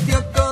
tío